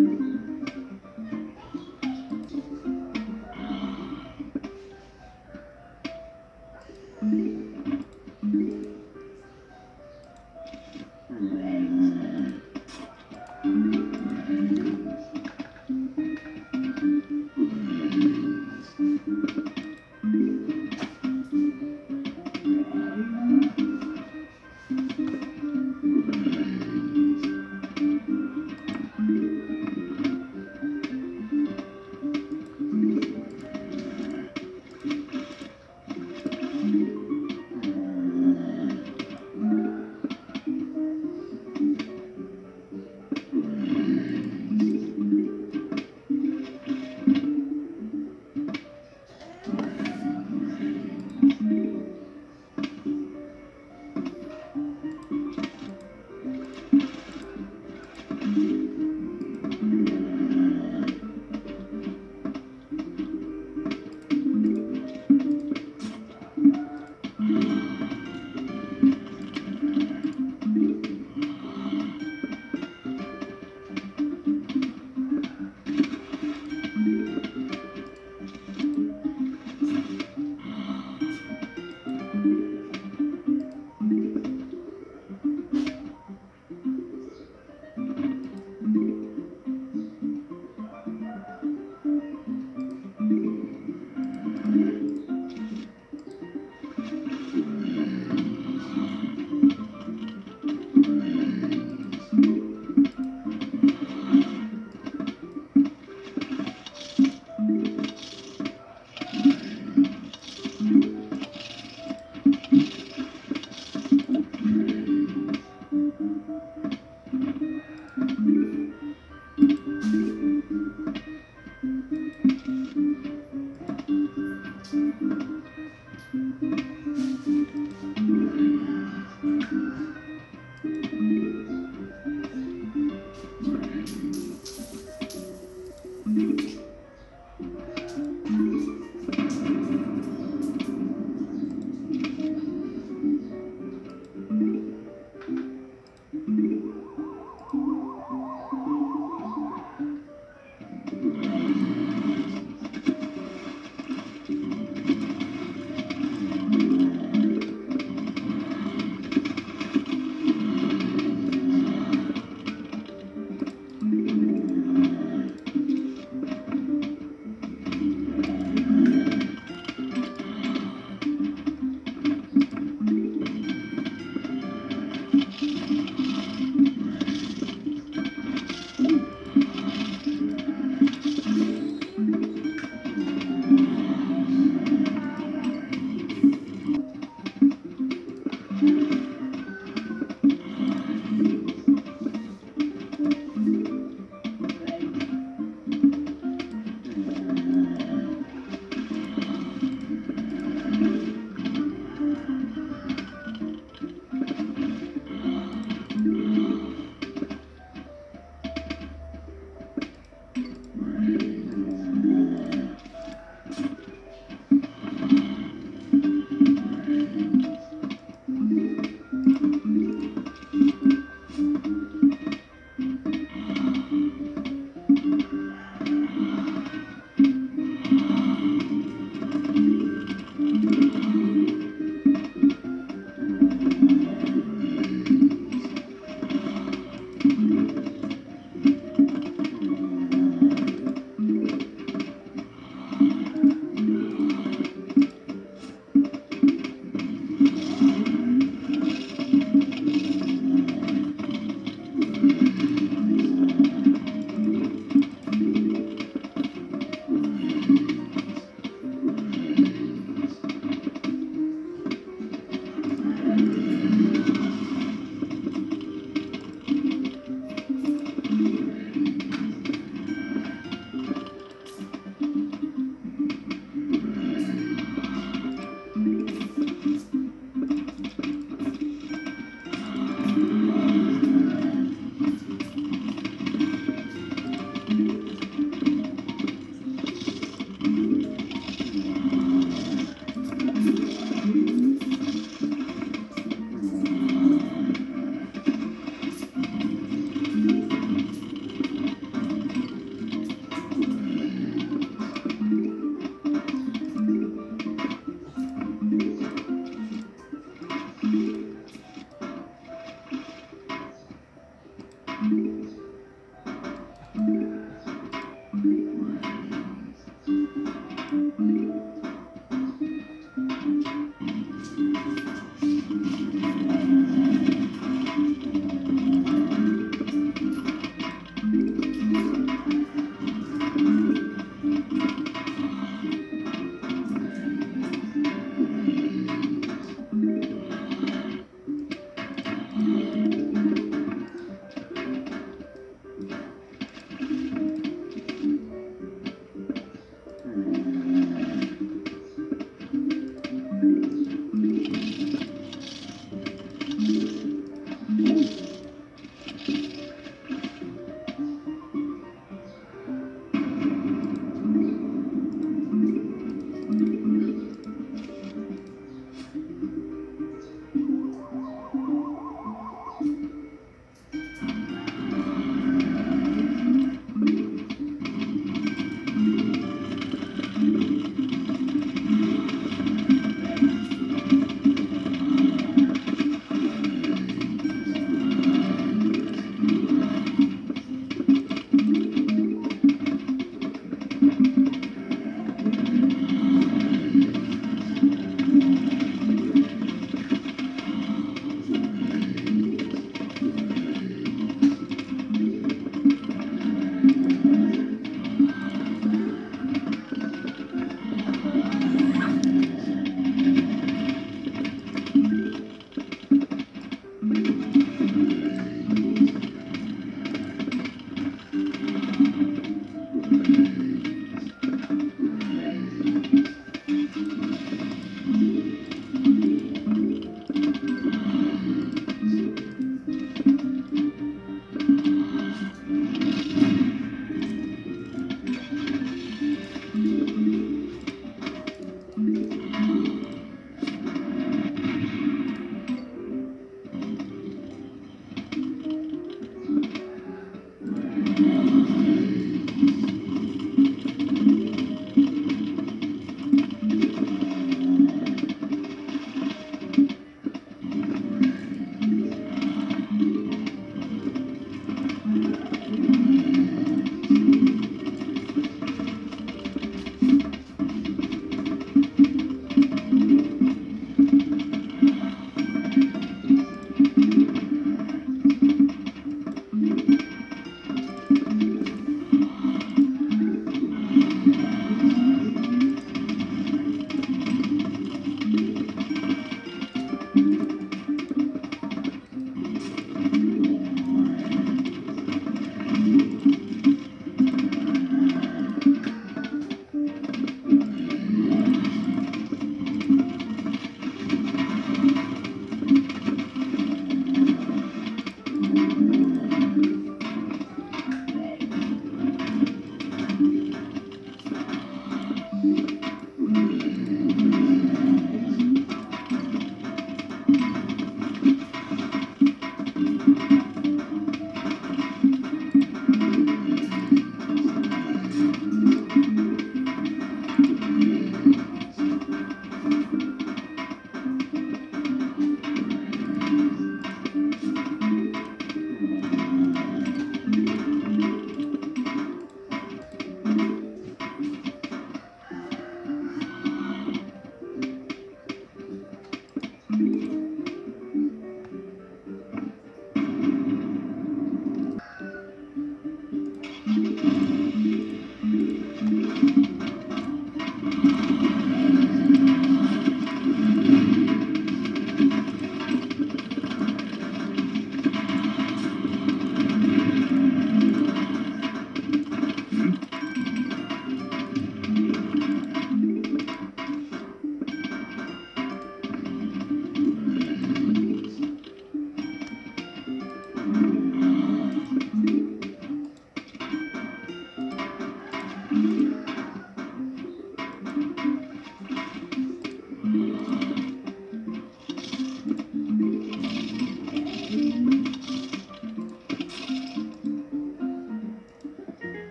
You.